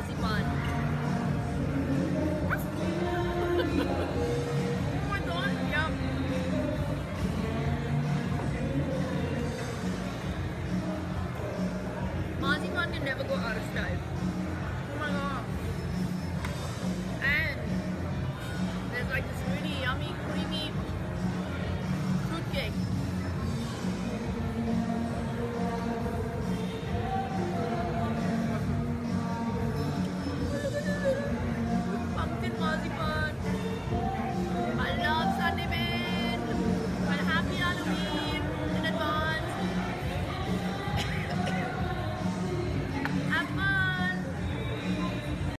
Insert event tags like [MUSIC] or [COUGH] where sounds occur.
[LAUGHS] Mazipan. can never go out